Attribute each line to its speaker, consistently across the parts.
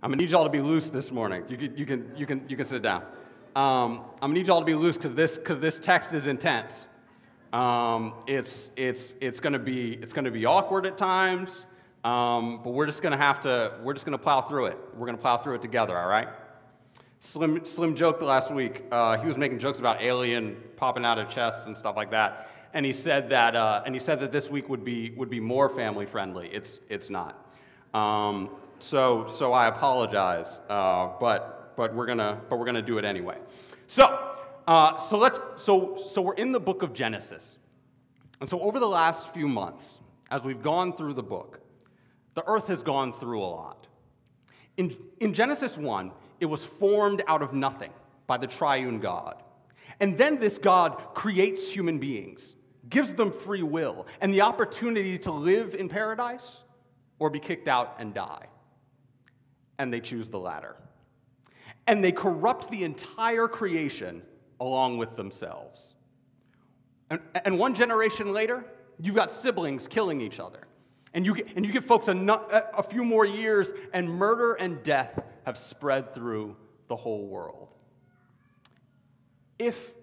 Speaker 1: I'm gonna need y'all to be loose this morning. You can, you can, you can, you can sit down. Um, I'm gonna need y'all to be loose because this, because this text is intense. Um, it's, it's, it's gonna be, it's gonna be awkward at times, um, but we're just gonna have to, we're just gonna plow through it. We're gonna plow through it together. All right. Slim, Slim joked last week. Uh, he was making jokes about alien popping out of chests and stuff like that, and he said that, uh, and he said that this week would be would be more family friendly. It's it's not. Um, so, so I apologize, uh, but, but, we're gonna, but we're gonna do it anyway. So, uh, so, let's, so, so we're in the book of Genesis. And so over the last few months, as we've gone through the book, the earth has gone through a lot. In, in Genesis 1, it was formed out of nothing by the triune God. And then this God creates human beings, gives them free will, and the opportunity to live in paradise or be kicked out and die and they choose the latter. And they corrupt the entire creation along with themselves. And, and one generation later, you've got siblings killing each other. And you, and you give folks a, a few more years, and murder and death have spread through the whole world. If,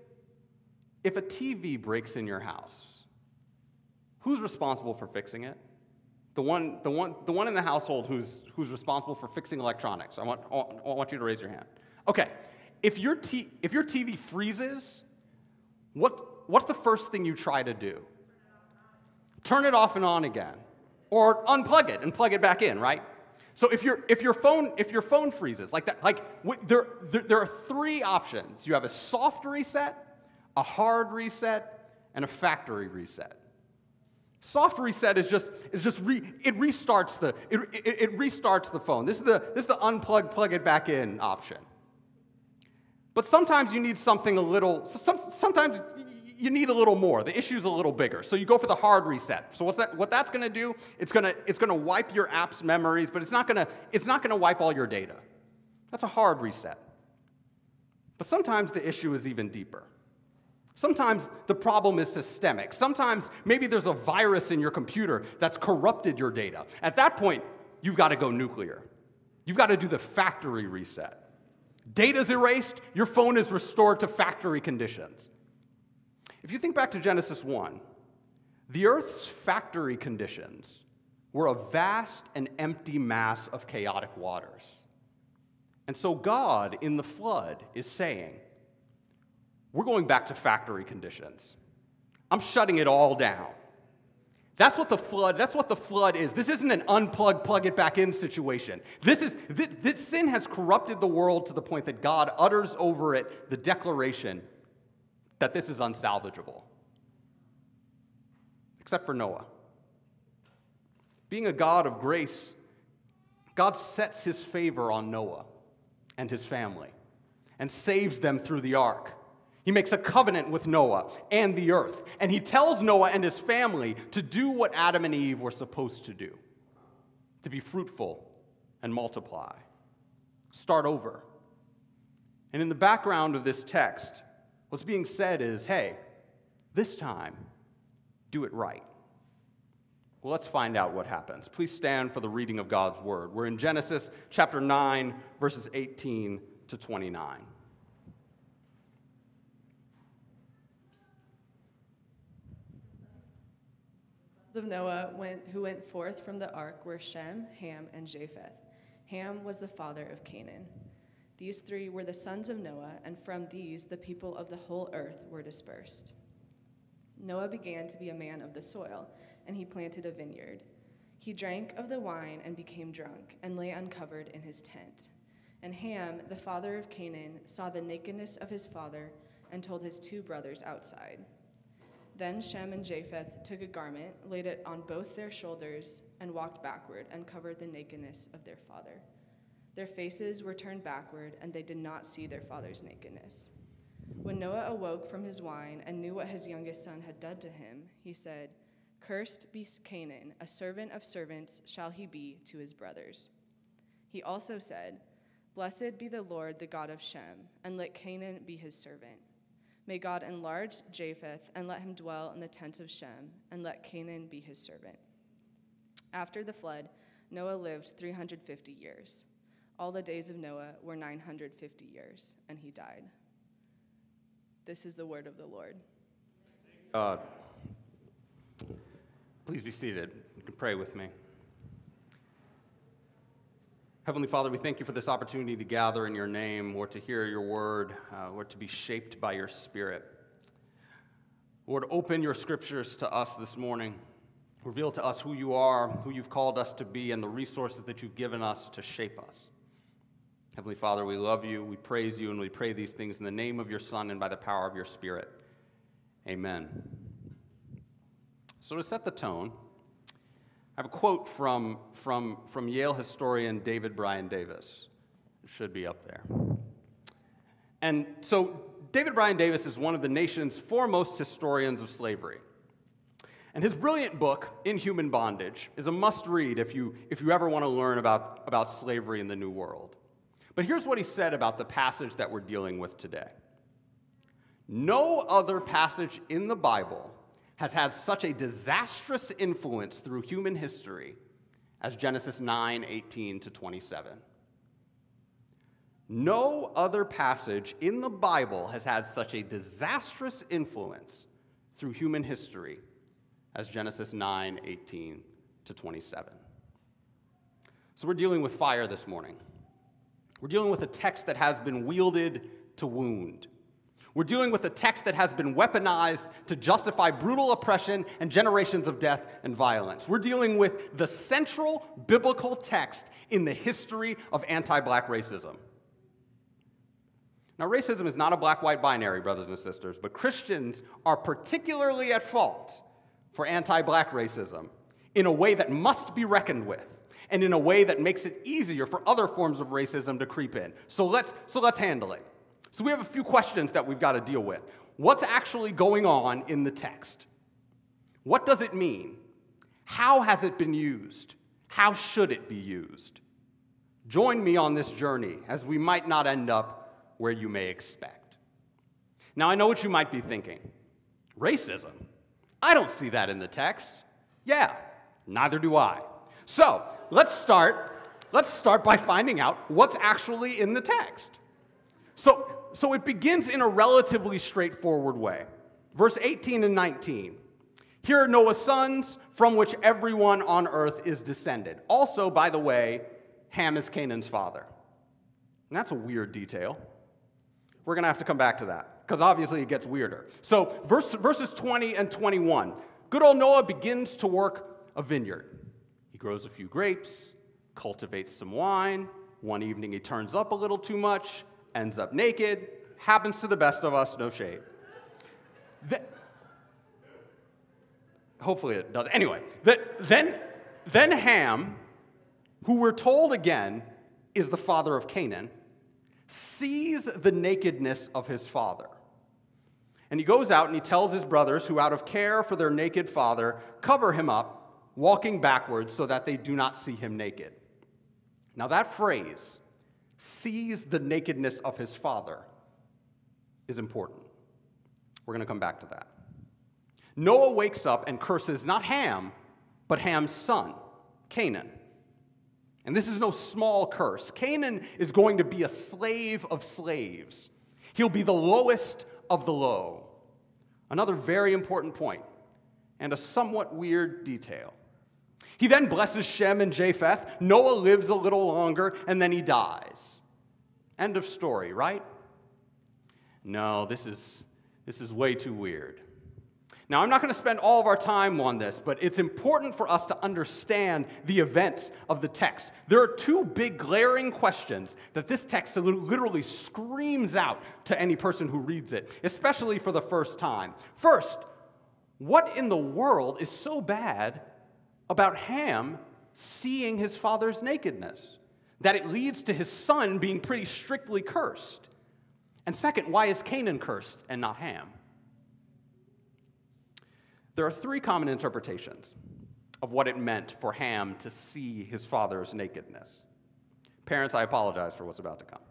Speaker 1: if a TV breaks in your house, who's responsible for fixing it? The one, the one, the one in the household who's, who's responsible for fixing electronics. I want, I want you to raise your hand. Okay, if your, t- if your TV freezes, what, what's the first thing you try to do? Turn it off and on again. Or unplug it and plug it back in, right? So if, your if, your phone, if your phone freezes, like that, like there, there, there are three options. You have a soft reset, a hard reset, and a factory reset. Soft reset is just, is just re, it restarts the it, it, it, restarts the phone. This is the this is the unplug, plug it back in option. But sometimes you need something a little. Some, sometimes you need a little more. The issue's a little bigger. So you go for the hard reset. So what's that? What that's going to do? It's going to it's to wipe your app's memories, but it's not to it's not going to wipe all your data. That's a hard reset. But sometimes the issue is even deeper. Sometimes the problem is systemic. Sometimes maybe there's a virus in your computer that's corrupted your data. At that point, you've got to go nuclear. You've got to do the factory reset. Data's erased, your phone is restored to factory conditions. If you think back to Genesis 1, the earth's factory conditions were a vast and empty mass of chaotic waters. And so God, in the flood, is saying, we're going back to factory conditions. I'm shutting it all down. That's what the flood, that's what the flood is. This isn't an unplug, plug it back in situation. This is this, this sin has corrupted the world to the point that God utters over it the declaration that this is unsalvageable. Except for Noah. Being a God of grace, God sets his favor on Noah and his family and saves them through the ark. He makes a covenant with Noah and the earth, and he tells Noah and his family to do what Adam and Eve were supposed to do to be fruitful and multiply. Start over. And in the background of this text, what's being said is hey, this time, do it right. Well, let's find out what happens. Please stand for the reading of God's word. We're in Genesis chapter 9, verses 18 to 29.
Speaker 2: Of Noah went, who went forth from the ark were Shem, Ham, and Japheth. Ham was the father of Canaan. These three were the sons of Noah, and from these the people of the whole earth were dispersed. Noah began to be a man of the soil, and he planted a vineyard. He drank of the wine and became drunk, and lay uncovered in his tent. And Ham, the father of Canaan, saw the nakedness of his father, and told his two brothers outside. Then Shem and Japheth took a garment, laid it on both their shoulders, and walked backward and covered the nakedness of their father. Their faces were turned backward, and they did not see their father's nakedness. When Noah awoke from his wine and knew what his youngest son had done to him, he said, Cursed be Canaan, a servant of servants shall he be to his brothers. He also said, Blessed be the Lord, the God of Shem, and let Canaan be his servant. May God enlarge Japheth and let him dwell in the tent of Shem, and let Canaan be his servant. After the flood, Noah lived 350 years. All the days of Noah were 950 years, and he died. This is the word of the Lord.
Speaker 1: Uh, please be seated. You can pray with me. Heavenly Father, we thank you for this opportunity to gather in your name or to hear your word uh, or to be shaped by your spirit. Lord, open your scriptures to us this morning. Reveal to us who you are, who you've called us to be, and the resources that you've given us to shape us. Heavenly Father, we love you, we praise you, and we pray these things in the name of your Son and by the power of your Spirit. Amen. So, to set the tone, I have a quote from, from, from Yale historian David Brion Davis. It should be up there. And so, David Brion Davis is one of the nation's foremost historians of slavery. And his brilliant book, Inhuman Bondage, is a must read if you, if you ever want to learn about, about slavery in the New World. But here's what he said about the passage that we're dealing with today No other passage in the Bible has had such a disastrous influence through human history as Genesis 9 18 to 27. No other passage in the Bible has had such a disastrous influence through human history as Genesis 9 18 to 27. So we're dealing with fire this morning. We're dealing with a text that has been wielded to wound. We're dealing with a text that has been weaponized to justify brutal oppression and generations of death and violence. We're dealing with the central biblical text in the history of anti black racism. Now, racism is not a black white binary, brothers and sisters, but Christians are particularly at fault for anti black racism in a way that must be reckoned with and in a way that makes it easier for other forms of racism to creep in. So let's, so let's handle it. So we have a few questions that we've got to deal with. What's actually going on in the text? What does it mean? How has it been used? How should it be used? Join me on this journey as we might not end up where you may expect. Now, I know what you might be thinking racism. I don't see that in the text. Yeah, neither do I. So, let's start, let's start by finding out what's actually in the text. So, so it begins in a relatively straightforward way. Verse 18 and 19. Here are Noah's sons, from which everyone on earth is descended. Also, by the way, Ham is Canaan's father. And that's a weird detail. We're going to have to come back to that because obviously it gets weirder. So, verse, verses 20 and 21. Good old Noah begins to work a vineyard. He grows a few grapes, cultivates some wine. One evening he turns up a little too much, ends up naked, happens to the best of us, no shade. The, hopefully it does. Anyway, the, then, then Ham, who we're told again is the father of Canaan, sees the nakedness of his father. And he goes out and he tells his brothers, who out of care for their naked father, cover him up, walking backwards so that they do not see him naked. Now, that phrase, sees the nakedness of his father is important. We're going to come back to that. Noah wakes up and curses not Ham, but Ham's son, Canaan. And this is no small curse. Canaan is going to be a slave of slaves, he'll be the lowest of the low. Another very important point, and a somewhat weird detail. He then blesses Shem and Japheth. Noah lives a little longer, and then he dies. End of story, right? No, this is, this is way too weird. Now, I'm not going to spend all of our time on this, but it's important for us to understand the events of the text. There are two big glaring questions that this text literally screams out to any person who reads it, especially for the first time. First, what in the world is so bad about Ham seeing his father's nakedness, that it leads to his son being pretty strictly cursed. And second, why is Canaan cursed and not Ham? There are three common interpretations of what it meant for Ham to see his father's nakedness. Parents, I apologize for what's about to come.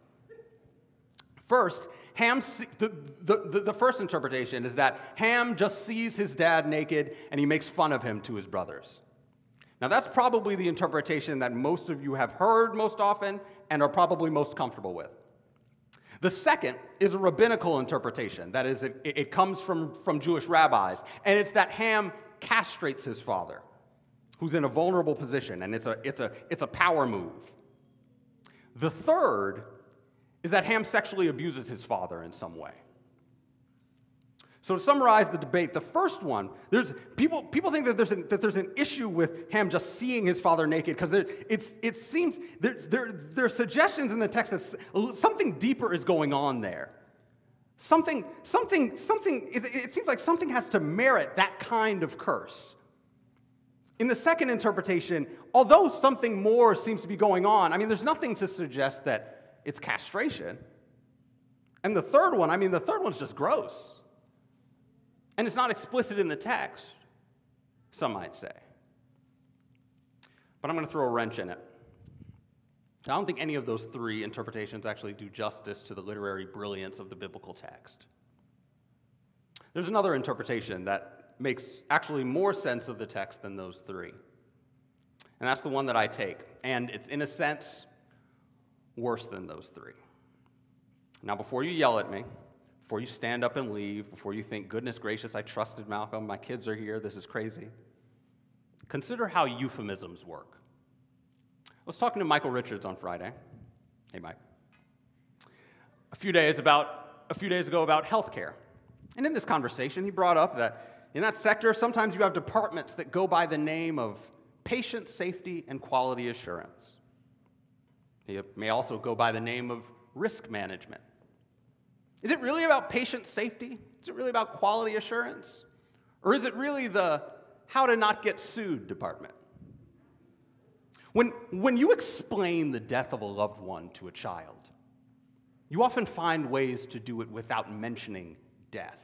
Speaker 1: First, Ham, the, the, the, first interpretation is that Ham just sees his dad naked and he makes fun of him to his brothers. Now, that's probably the interpretation that most of you have heard most often and are probably most comfortable with. The second is a rabbinical interpretation. That is, it, it comes from, from Jewish rabbis, and it's that Ham castrates his father, who's in a vulnerable position, and it's a, it's a, it's a power move. The third is that Ham sexually abuses his father in some way. So to summarize the debate, the first one, there's people, people think that there's, an, that there's an issue with Ham just seeing his father naked because it seems there's, there, there are suggestions in the text that something deeper is going on there. Something, something, something, it, it seems like something has to merit that kind of curse. In the second interpretation, although something more seems to be going on, I mean, there's nothing to suggest that it's castration. And the third one, I mean, the third one's just gross. And it's not explicit in the text, some might say. But I'm going to throw a wrench in it. I don't think any of those three interpretations actually do justice to the literary brilliance of the biblical text. There's another interpretation that makes actually more sense of the text than those three. And that's the one that I take. And it's, in a sense, worse than those three. Now, before you yell at me, before you stand up and leave, before you think, goodness gracious, I trusted Malcolm, my kids are here, this is crazy, consider how euphemisms work. I was talking to Michael Richards on Friday. Hey, Mike. A few days about a few days ago about healthcare. And in this conversation, he brought up that in that sector, sometimes you have departments that go by the name of patient safety and quality assurance. They may also go by the name of risk management is it really about patient safety? Is it really about quality assurance? Or is it really the how to not get sued department? When, when you explain the death of a loved one to a child, you often find ways to do it without mentioning death.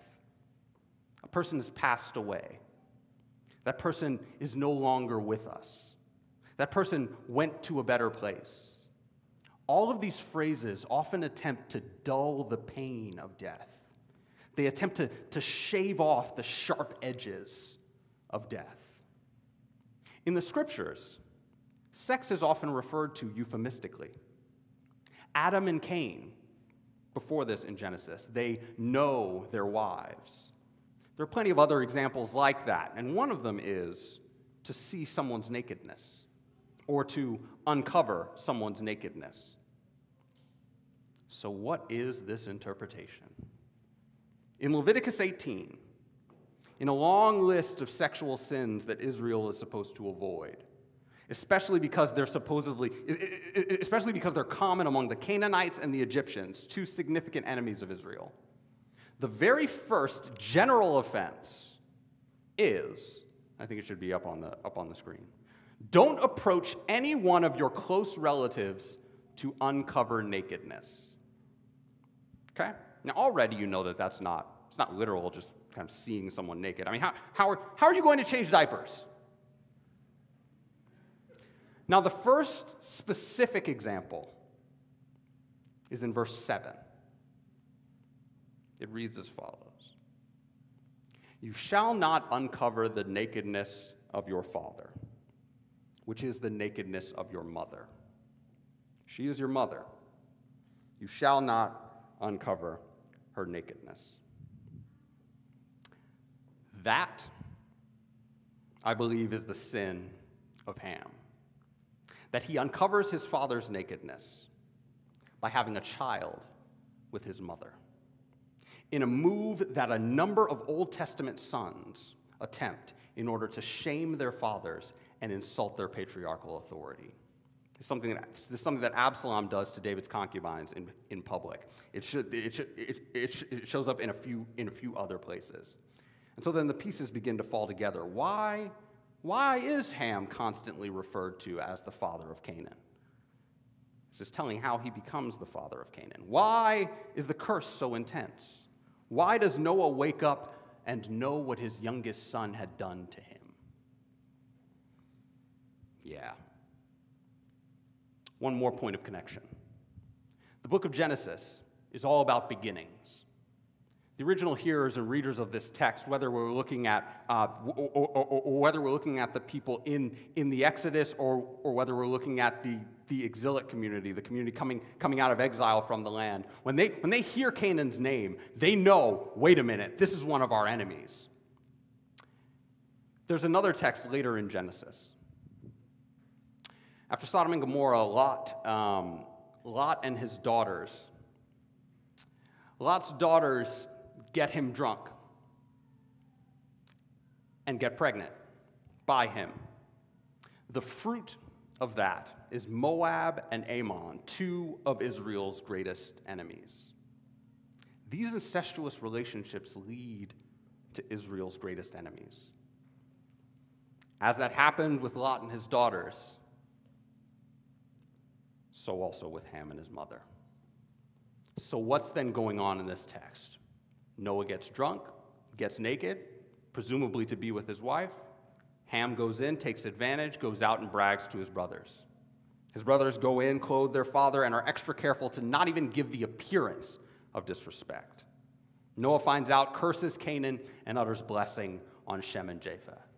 Speaker 1: A person has passed away. That person is no longer with us. That person went to a better place. All of these phrases often attempt to dull the pain of death. They attempt to, to shave off the sharp edges of death. In the scriptures, sex is often referred to euphemistically. Adam and Cain, before this in Genesis, they know their wives. There are plenty of other examples like that, and one of them is to see someone's nakedness or to uncover someone's nakedness. So, what is this interpretation? In Leviticus 18, in a long list of sexual sins that Israel is supposed to avoid, especially because they're supposedly, especially because they're common among the Canaanites and the Egyptians, two significant enemies of Israel. The very first general offense is, I think it should be up on the, up on the screen. Don't approach any one of your close relatives to uncover nakedness. Okay? Now, already you know that that's not, it's not literal, just kind of seeing someone naked. I mean, how, how, are, how are you going to change diapers? Now, the first specific example is in verse 7. It reads as follows You shall not uncover the nakedness of your father, which is the nakedness of your mother. She is your mother. You shall not uncover her nakedness. That, I believe, is the sin of Ham. That he uncovers his father's nakedness by having a child with his mother. In a move that a number of Old Testament sons attempt in order to shame their fathers and insult their patriarchal authority. Something that, something that Absalom does to David's concubines in, in public. It, should, it, should, it, it, it shows up in a, few, in a few other places. And so then the pieces begin to fall together. Why, why is Ham constantly referred to as the father of Canaan? This is telling how he becomes the father of Canaan. Why is the curse so intense? Why does Noah wake up and know what his youngest son had done to him? Yeah, one more point of connection. The book of Genesis is all about beginnings. the original hearers and readers of this text, whether we're looking at, uh, or, or, or, whether we're looking at the people in, in the Exodus, or, or whether we're looking at the, the exilic community, the community coming, coming out of exile from the land, when they, when they hear Canaan's name, they know, wait a minute, this is one of our enemies. There's another text later in Genesis. After Sodom and Gomorrah, Lot, um, Lot and his daughters, Lot's daughters get him drunk and get pregnant by him. The fruit of that is Moab and Ammon, two of Israel's greatest enemies. These incestuous relationships lead to Israel's greatest enemies. As that happened with Lot and his daughters, so also with Ham and his mother. So, what's then going on in this text? Noah gets drunk, gets naked, presumably to be with his wife. Ham goes in, takes advantage, goes out and brags to his brothers. His brothers go in, clothe their father, and are extra careful to not even give the appearance of disrespect. Noah finds out, curses Canaan, and utters blessing on Shem and Japheth.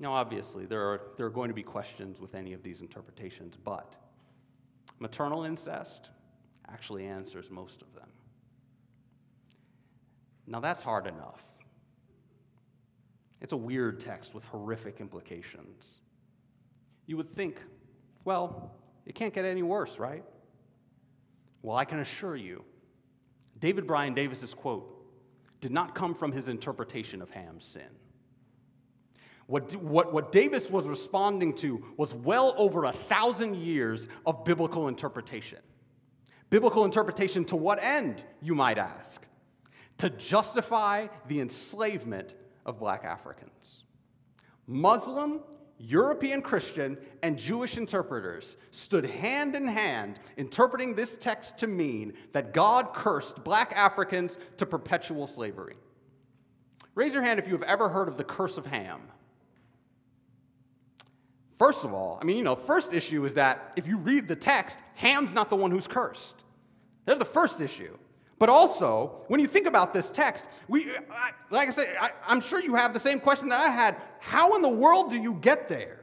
Speaker 1: Now, obviously, there are, there are going to be questions with any of these interpretations, but maternal incest actually answers most of them. Now, that's hard enough. It's a weird text with horrific implications. You would think, well, it can't get any worse, right? Well, I can assure you, David Brion Davis's quote did not come from his interpretation of Ham's sin. What, what, what Davis was responding to was well over a thousand years of biblical interpretation. Biblical interpretation to what end, you might ask? to justify the enslavement of black Africans. Muslim, European Christian, and Jewish interpreters stood hand in hand interpreting this text to mean that God cursed black Africans to perpetual slavery. Raise your hand if you have ever heard of the curse of Ham. First of all, I mean, you know, first issue is that if you read the text, Ham's not the one who's cursed. There's the first issue. But also, when you think about this text, we, I, like I said, I, I'm sure you have the same question that I had. How in the world do you get there?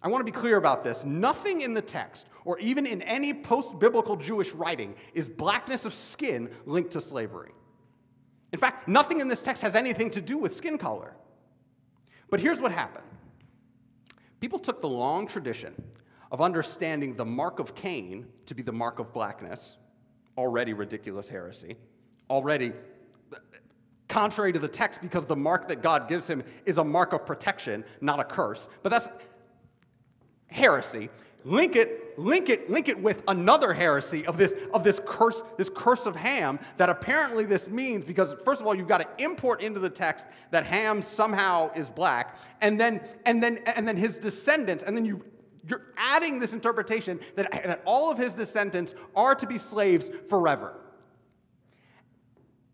Speaker 1: I want to be clear about this. Nothing in the text, or even in any post biblical Jewish writing, is blackness of skin linked to slavery. In fact, nothing in this text has anything to do with skin color. But here's what happened people took the long tradition of understanding the mark of Cain to be the mark of blackness already ridiculous heresy, already contrary to the text because the mark that God gives him is a mark of protection, not a curse. But that's heresy. Link it, link it, link it with another heresy of this, of this curse, this curse of Ham that apparently this means because first of all, you've got to import into the text that Ham somehow is black, and then and then and then his descendants, and then you you're adding this interpretation that, that all of his descendants are to be slaves forever.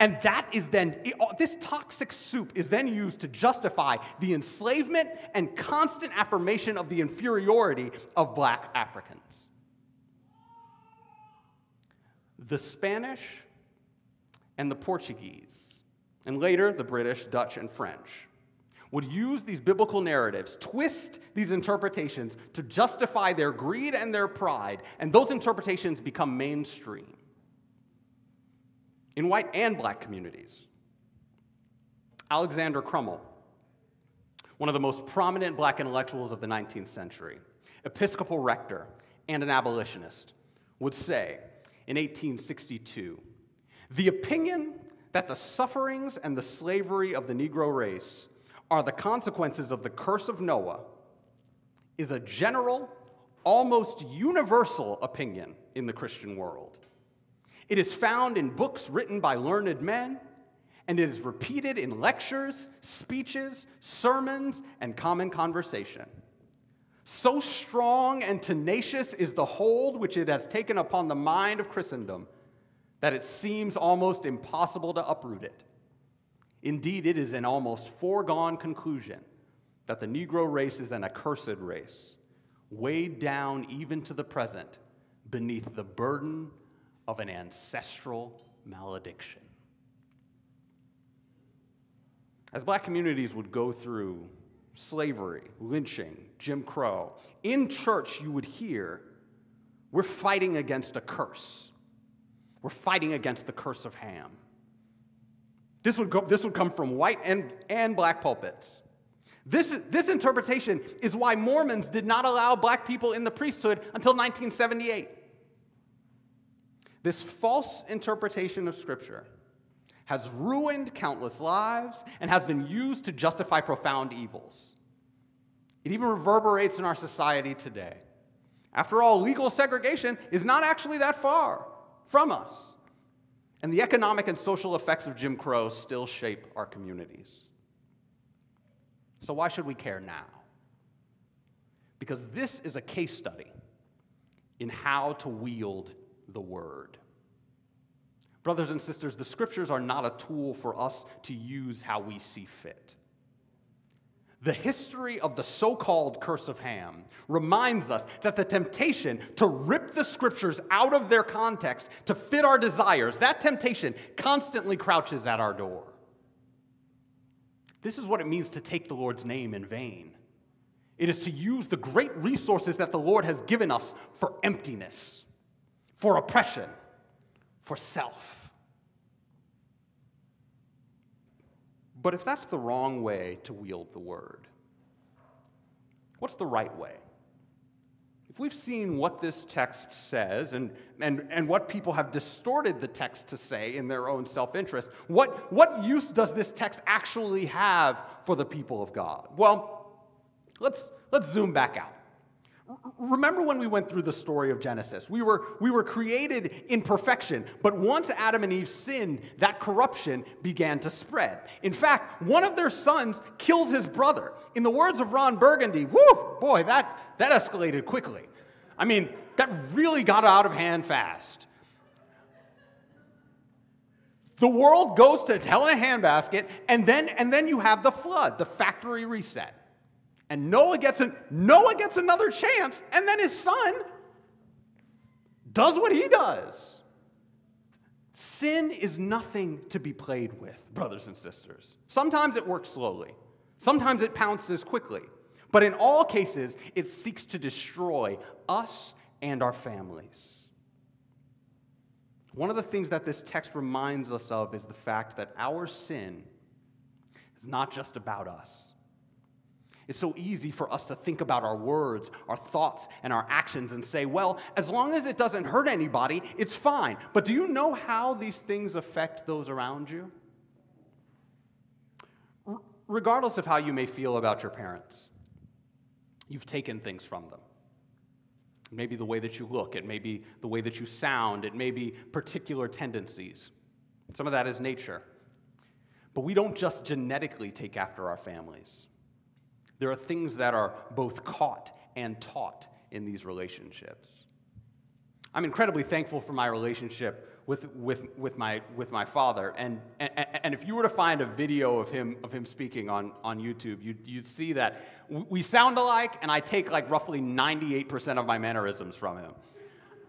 Speaker 1: And that is then, this toxic soup is then used to justify the enslavement and constant affirmation of the inferiority of black Africans. The Spanish and the Portuguese, and later the British, Dutch, and French, would use these biblical narratives, twist these interpretations to justify their greed and their pride, and those interpretations become mainstream in white and black communities. Alexander Crummell, one of the most prominent black intellectuals of the 19th century, Episcopal rector and an abolitionist, would say in 1862 the opinion that the sufferings and the slavery of the Negro race are the consequences of the curse of Noah is a general, almost universal opinion in the Christian world. It is found in books written by learned men, and it is repeated in lectures, speeches, sermons, and common conversation. So strong and tenacious is the hold which it has taken upon the mind of Christendom that it seems almost impossible to uproot it. Indeed, it is an almost foregone conclusion that the Negro race is an accursed race, weighed down even to the present beneath the burden of an ancestral malediction. As black communities would go through slavery, lynching, Jim Crow, in church you would hear, We're fighting against a curse. We're fighting against the curse of Ham. This would, go, this would come from white and, and black pulpits. This, this interpretation is why Mormons did not allow black people in the priesthood until 1978. This false interpretation of Scripture has ruined countless lives and has been used to justify profound evils. It even reverberates in our society today. After all, legal segregation is not actually that far from us. And the economic and social effects of Jim Crow still shape our communities. So, why should we care now? Because this is a case study in how to wield the word. Brothers and sisters, the scriptures are not a tool for us to use how we see fit. The history of the so called curse of Ham reminds us that the temptation to rip the scriptures out of their context to fit our desires, that temptation constantly crouches at our door. This is what it means to take the Lord's name in vain. It is to use the great resources that the Lord has given us for emptiness, for oppression, for self. But if that's the wrong way to wield the word, what's the right way? If we've seen what this text says and, and, and what people have distorted the text to say in their own self interest, what, what use does this text actually have for the people of God? Well, let's, let's zoom back out. Remember when we went through the story of Genesis? We were, we were created in perfection, but once Adam and Eve sinned, that corruption began to spread. In fact, one of their sons kills his brother. In the words of Ron Burgundy, whoo, boy, that, that escalated quickly. I mean, that really got out of hand fast. The world goes to hell in a handbasket, and then, and then you have the flood, the factory reset. And Noah gets, an, Noah gets another chance, and then his son does what he does. Sin is nothing to be played with, brothers and sisters. Sometimes it works slowly, sometimes it pounces quickly. But in all cases, it seeks to destroy us and our families. One of the things that this text reminds us of is the fact that our sin is not just about us. It's so easy for us to think about our words, our thoughts, and our actions and say, well, as long as it doesn't hurt anybody, it's fine. But do you know how these things affect those around you? R- regardless of how you may feel about your parents, you've taken things from them. Maybe the way that you look, it may be the way that you sound, it may be particular tendencies. Some of that is nature. But we don't just genetically take after our families. There are things that are both caught and taught in these relationships. I'm incredibly thankful for my relationship with, with, with, my, with my father. And, and, and if you were to find a video of him, of him speaking on, on YouTube, you'd, you'd see that we sound alike, and I take like roughly 98% of my mannerisms from him.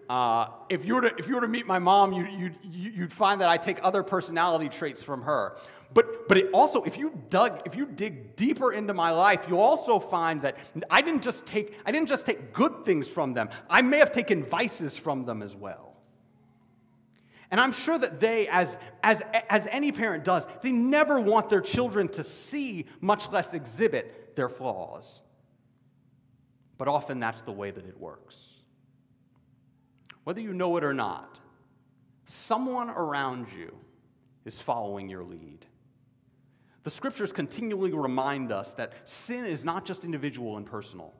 Speaker 1: Uh, if, you were to, if you were to meet my mom, you, you, you'd find that I take other personality traits from her. But, but it also, if you dug, if you dig deeper into my life, you'll also find that I didn't just take, I didn't just take good things from them. I may have taken vices from them as well. And I'm sure that they, as, as, as any parent does, they never want their children to see, much less exhibit, their flaws. But often that's the way that it works. Whether you know it or not, someone around you is following your lead. The scriptures continually remind us that sin is not just individual and personal,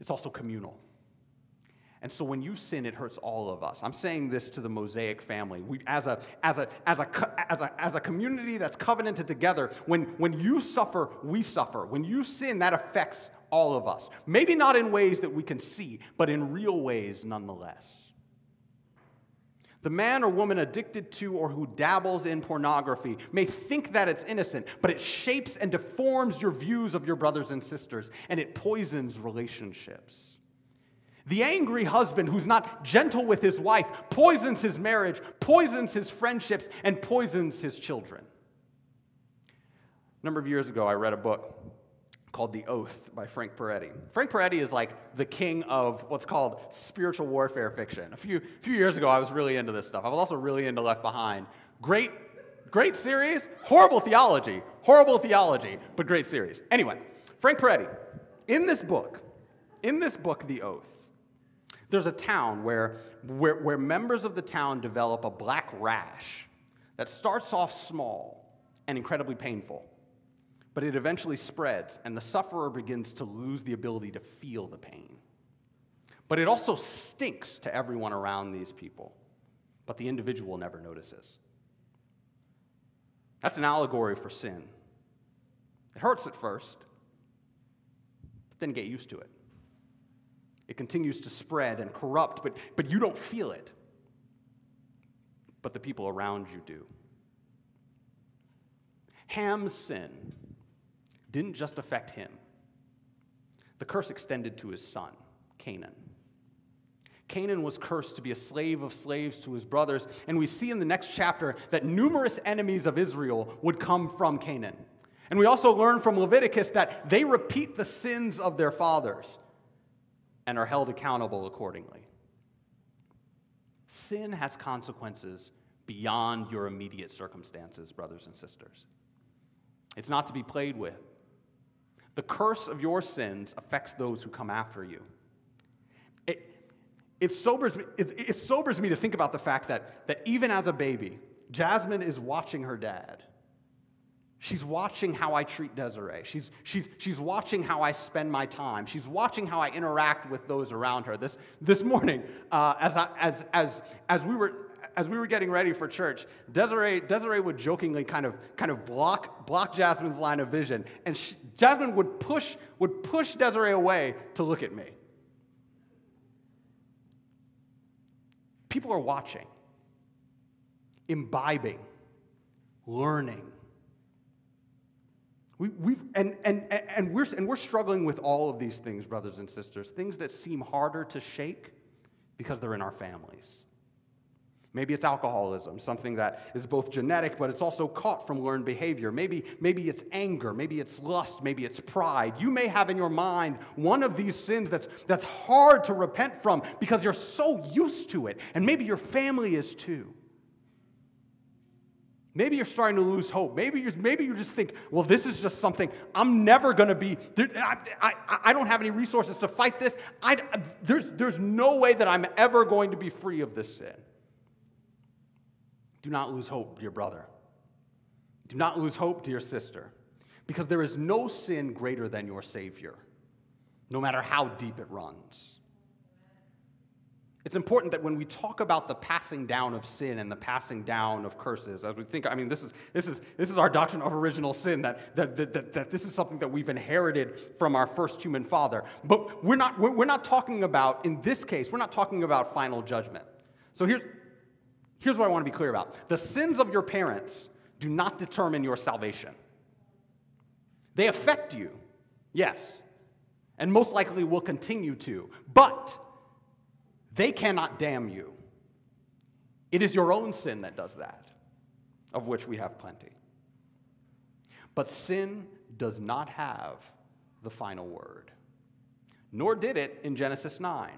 Speaker 1: it's also communal. And so when you sin, it hurts all of us. I'm saying this to the Mosaic family. We, as, a, as, a, as, a, as, a, as a community that's covenanted together, when, when you suffer, we suffer. When you sin, that affects all of us. Maybe not in ways that we can see, but in real ways nonetheless. The man or woman addicted to or who dabbles in pornography may think that it's innocent, but it shapes and deforms your views of your brothers and sisters, and it poisons relationships. The angry husband who's not gentle with his wife poisons his marriage, poisons his friendships, and poisons his children. A number of years ago, I read a book called The Oath by Frank Peretti. Frank Peretti is like the king of what's called spiritual warfare fiction. A few, few years ago, I was really into this stuff. I was also really into Left Behind. Great, great series, horrible theology, horrible theology, but great series. Anyway, Frank Peretti, in this book, in this book, The Oath, there's a town where, where, where members of the town develop a black rash that starts off small and incredibly painful but it eventually spreads, and the sufferer begins to lose the ability to feel the pain. But it also stinks to everyone around these people, but the individual never notices. That's an allegory for sin. It hurts at first, but then get used to it. It continues to spread and corrupt, but, but you don't feel it. But the people around you do. Ham's sin didn't just affect him, the curse extended to his son, Canaan. Canaan was cursed to be a slave of slaves to his brothers, and we see in the next chapter that numerous enemies of Israel would come from Canaan. And we also learn from Leviticus that they repeat the sins of their fathers and are held accountable accordingly. Sin has consequences beyond your immediate circumstances, brothers and sisters. It's not to be played with. The curse of your sins affects those who come after you. It, it, sobers me, it, it sobers me to think about the fact that, that even as a baby, Jasmine is watching her dad. She's watching how I treat Desiree. She's, she's, she's watching how I spend my time. She's watching how I interact with those around her. This, this morning, uh, as, I, as, as, as we were as we were getting ready for church, Desiree, Desiree would jokingly kind of, kind of block, block Jasmine's line of vision, and she, Jasmine would push, would push Desiree away to look at me. People are watching, imbibing, learning. We, we've, and, and, and, we're, and we're struggling with all of these things, brothers and sisters, things that seem harder to shake because they're in our families. Maybe it's alcoholism, something that is both genetic, but it's also caught from learned behavior. Maybe, maybe it's anger, maybe it's lust, maybe it's pride. You may have in your mind one of these sins that's, that's hard to repent from because you're so used to it, and maybe your family is too. Maybe you're starting to lose hope. Maybe, you maybe you just think, well, this is just something I'm never going to be, I, I, I, don't have any resources to fight this. I, there's, there's no way that I'm ever going to be free of this sin. Do not lose hope, dear brother. Do not lose hope, dear sister, because there is no sin greater than your Savior, no matter how deep it runs. It's important that when we talk about the passing down of sin and the passing down of curses, as we think, I mean, this is, this is, this is our doctrine of original sin, that, that, that, that, that this is something that we've inherited from our first human father. But we're not, we're not talking about, in this case, we're not talking about final judgment. So here's, Here's what I want to be clear about the sins of your parents do not determine your salvation. They affect you, yes, and most likely will continue to, but they cannot damn you. It is your own sin that does that, of which we have plenty. But sin does not have the final word, nor did it in Genesis 9.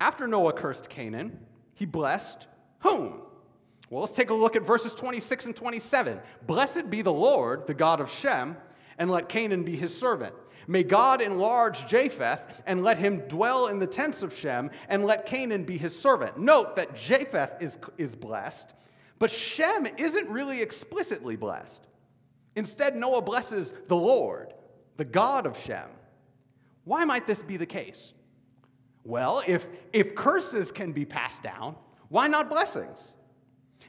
Speaker 1: After Noah cursed Canaan, he blessed whom? Well, let's take a look at verses 26 and 27. Blessed be the Lord, the God of Shem, and let Canaan be his servant. May God enlarge Japheth and let him dwell in the tents of Shem and let Canaan be his servant. Note that Japheth is, is blessed, but Shem isn't really explicitly blessed. Instead, Noah blesses the Lord, the God of Shem. Why might this be the case? Well, if, if curses can be passed down, why not blessings?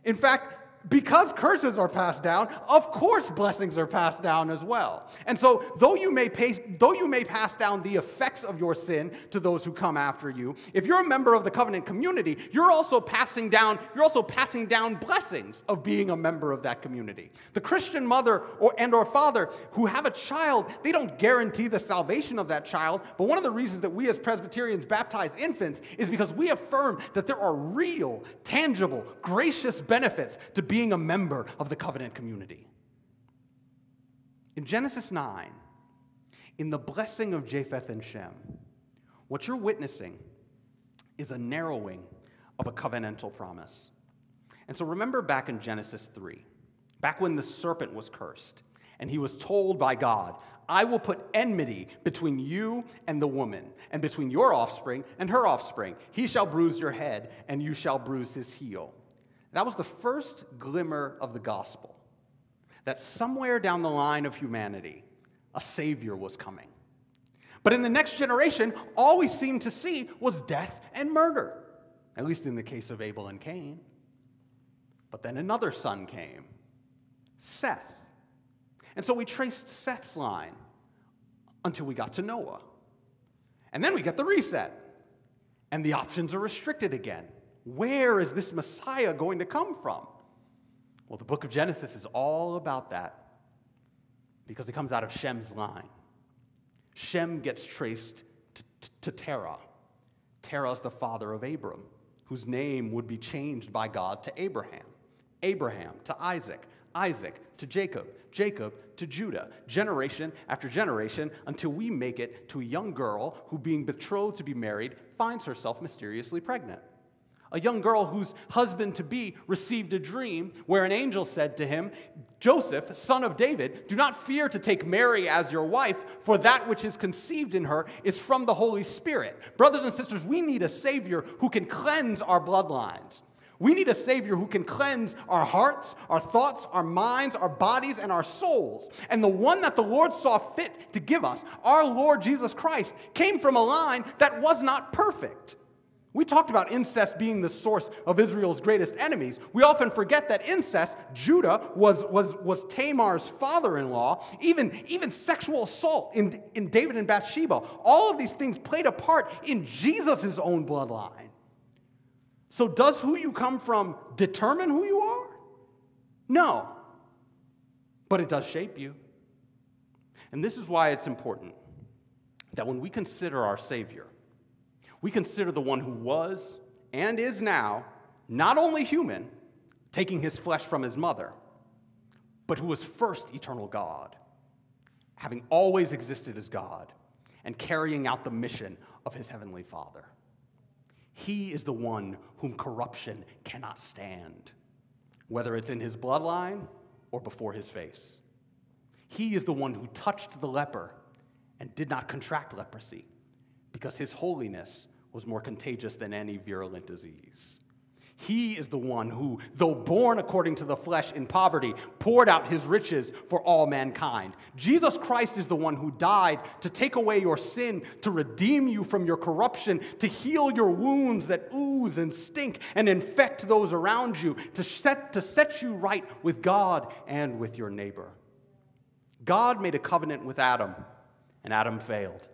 Speaker 1: In fact, because curses are passed down, of course blessings are passed down as well. And so, though you may pace, though you may pass down the effects of your sin to those who come after you, if you're a member of the covenant community, you're also passing down you're also passing down blessings of being a member of that community. The Christian mother or and or father who have a child, they don't guarantee the salvation of that child, but one of the reasons that we as Presbyterians baptize infants is because we affirm that there are real, tangible, gracious benefits to being a member of the covenant community. In Genesis 9, in the blessing of Japheth and Shem, what you're witnessing is a narrowing of a covenantal promise. And so remember back in Genesis 3, back when the serpent was cursed, and he was told by God, I will put enmity between you and the woman, and between your offspring and her offspring. He shall bruise your head, and you shall bruise his heel. That was the first glimmer of the gospel that somewhere down the line of humanity, a Savior was coming. But in the next generation, all we seemed to see was death and murder, at least in the case of Abel and Cain. But then another son came, Seth. And so we traced Seth's line until we got to Noah. And then we get the reset, and the options are restricted again. Where is this Messiah going to come from? Well, the book of Genesis is all about that because it comes out of Shem's line. Shem gets traced to, to, Terah. Terah is the father of Abram, whose name would be changed by God to Abraham. Abraham to Isaac, Isaac to Jacob, Jacob to Judah, generation after generation, until we make it to a young girl who, being betrothed to be married, finds herself mysteriously pregnant a young girl whose husband to be received a dream where an angel said to him, Joseph, son of David, do not fear to take Mary as your wife, for that which is conceived in her is from the Holy Spirit. Brothers and sisters, we need a Savior who can cleanse our bloodlines. We need a Savior who can cleanse our hearts, our thoughts, our minds, our bodies, and our souls. And the one that the Lord saw fit to give us, our Lord Jesus Christ, came from a line that was not perfect. We talked about incest being the source of Israel's greatest enemies. We often forget that incest, Judah, was, was, was Tamar's father in law, even, even sexual assault in, in David and Bathsheba. All of these things played a part in Jesus' own bloodline. So, does who you come from determine who you are? No. But it does shape you. And this is why it's important that when we consider our Savior, we consider the one who was and is now not only human, taking his flesh from his mother, but who was first eternal God, having always existed as God and carrying out the mission of his heavenly Father. He is the one whom corruption cannot stand, whether it's in his bloodline or before his face. He is the one who touched the leper and did not contract leprosy because his holiness was more contagious than any virulent disease. He is the one who, though born according to the flesh in poverty, poured out his riches for all mankind. Jesus Christ is the one who died to take away your sin, to redeem you from your corruption, to heal your wounds that ooze and stink and infect those around you, to set, to set you right with God and with your neighbor. God made a covenant with Adam, and Adam failed.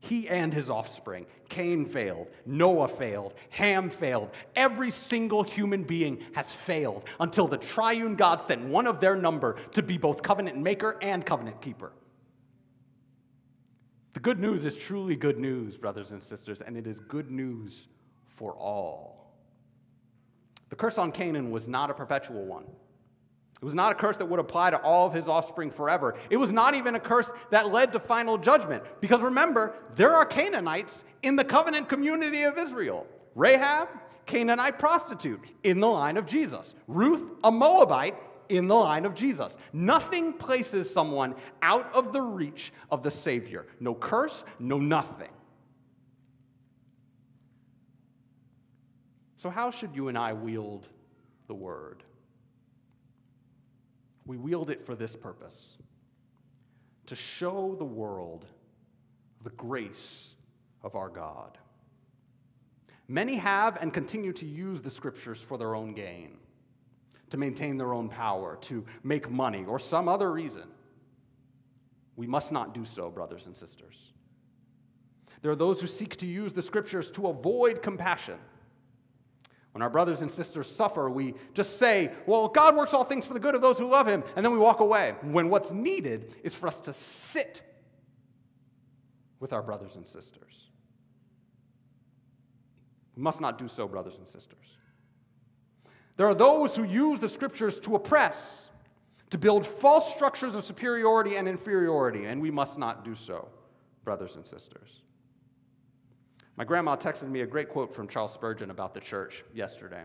Speaker 1: He and his offspring. Cain failed. Noah failed. Ham failed. Every single human being has failed until the triune God sent one of their number to be both covenant maker and covenant keeper. The good news is truly good news, brothers and sisters, and it is good news for all. The curse on Canaan was not a perpetual one. It was not a curse that would apply to all of his offspring forever. It was not even a curse that led to final judgment. Because remember, there are Canaanites in the covenant community of Israel. Rahab, Canaanite prostitute, in the line of Jesus. Ruth, a Moabite, in the line of Jesus. Nothing places someone out of the reach of the Savior. No curse, no nothing. So, how should you and I wield the word? We wield it for this purpose to show the world the grace of our God. Many have and continue to use the scriptures for their own gain. to maintain their own power, to make money, or some other reason. We must not do so, brothers and sisters. There are those who seek to use the scriptures to avoid compassion. When our brothers and sisters suffer, we just say, Well, God works all things for the good of those who love Him, and then we walk away. When what's needed is for us to sit with our brothers and sisters. We must not do so, brothers and sisters. There are those who use the scriptures to oppress, to build false structures of superiority and inferiority, and we must not do so, brothers and sisters. My grandma texted me a great quote from Charles Spurgeon about the church yesterday.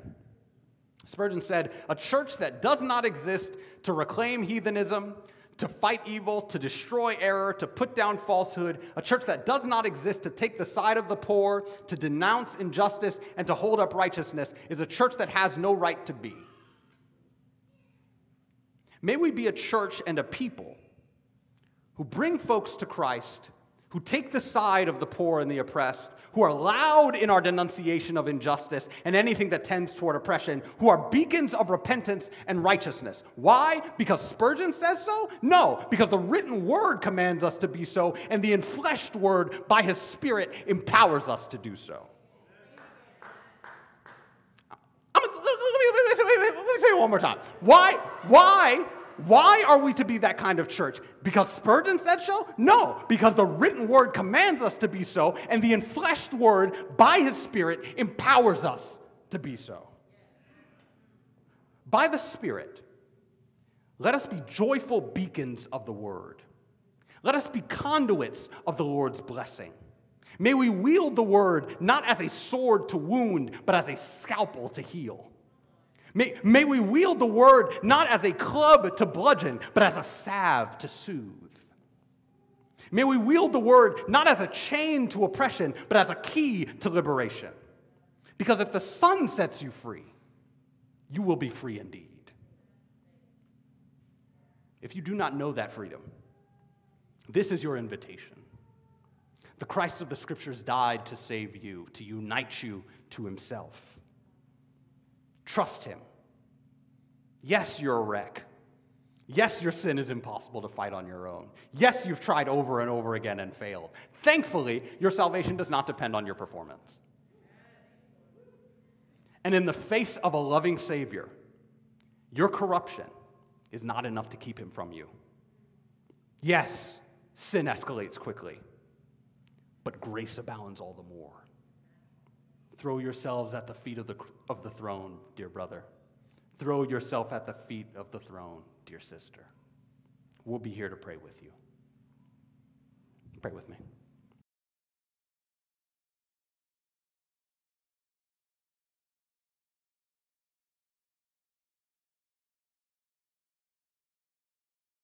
Speaker 1: Spurgeon said, A church that does not exist to reclaim heathenism, to fight evil, to destroy error, to put down falsehood, a church that does not exist to take the side of the poor, to denounce injustice, and to hold up righteousness, is a church that has no right to be. May we be a church and a people who bring folks to Christ who take the side of the poor and the oppressed, who are loud in our denunciation of injustice and anything that tends toward oppression, who are beacons of repentance and righteousness. Why? Because Spurgeon says so? No, because the written word commands us to be so, and the enfleshed word by his Spirit empowers us to do so. let me say it one more time. Why? Why why are we to be that kind of church? Because Spurgeon said so? No, because the written word commands us to be so, and the enfleshed word, by his Spirit, empowers us to be so. By the Spirit, let us be joyful beacons of the word. Let us be conduits of the Lord's blessing. May we wield the word not as a sword to wound, but as a scalpel to heal. May, may we wield the word not as a club to bludgeon, but as a salve to soothe. May we wield the word not as a chain to oppression, but as a key to liberation. Because if the son sets you free, you will be free indeed. If you do not know that freedom, this is your invitation. The Christ of the Scriptures died to save you, to unite you to Himself. Trust Him. Yes, you're a wreck. Yes, your sin is impossible to fight on your own. Yes, you've tried over and over again and failed. Thankfully, your salvation does not depend on your performance. And in the face of a loving Savior, your corruption is not enough to keep him from you. Yes, sin escalates quickly, but grace abounds all the more. Throw yourselves at the feet of the, of the throne, dear brother. Throw yourself at the feet of the throne, dear sister. We'll be here to pray with you. Pray with me.